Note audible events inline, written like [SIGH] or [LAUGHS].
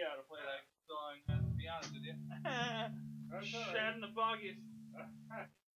idea how to play that song. To be honest with you, [LAUGHS] That's. Shed in the foggiest. [LAUGHS]